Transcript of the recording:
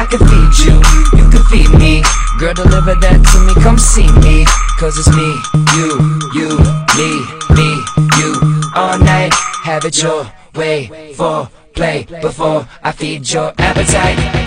I can feed you, you can feed me. Girl, deliver that to me, come see me. Cause it's me, you, you, me, me, you. All night, have it your way. For play before I feed your appetite.